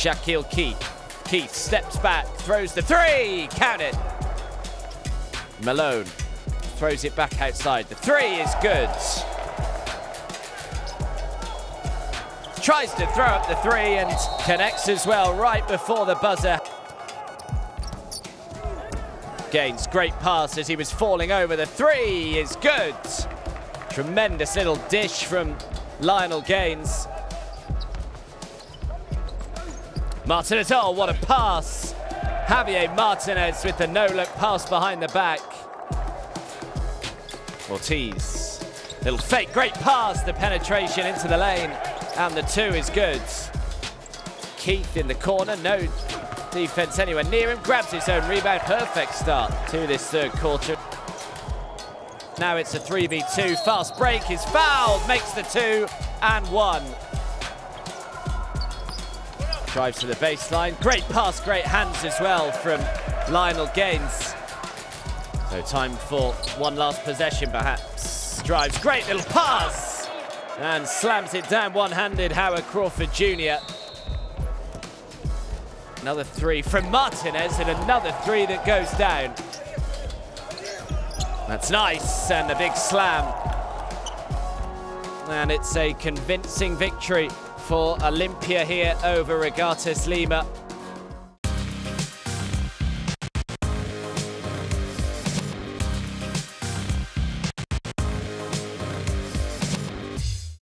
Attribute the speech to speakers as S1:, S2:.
S1: Shaquille Keith. Keith steps back, throws the three, count it. Malone throws it back outside. The three is good. Tries to throw up the three and connects as well right before the buzzer. Gaines, great pass as he was falling over. The three is good. Tremendous little dish from Lionel Gaines. Martinez, oh, what a pass. Javier Martinez with the no-look pass behind the back. Ortiz, little fake, great pass, the penetration into the lane, and the two is good. Keith in the corner, no defense anywhere near him, grabs his own rebound, perfect start to this third quarter. Now it's a 3v2, fast break is fouled, makes the two and one. Drives to the baseline. Great pass, great hands as well from Lionel Gaines. So time for one last possession perhaps. Drives, great little pass! And slams it down one-handed, Howard Crawford Jr. Another three from Martinez and another three that goes down. That's nice, and a big slam. And it's a convincing victory for Olimpia here over Regatas Lima.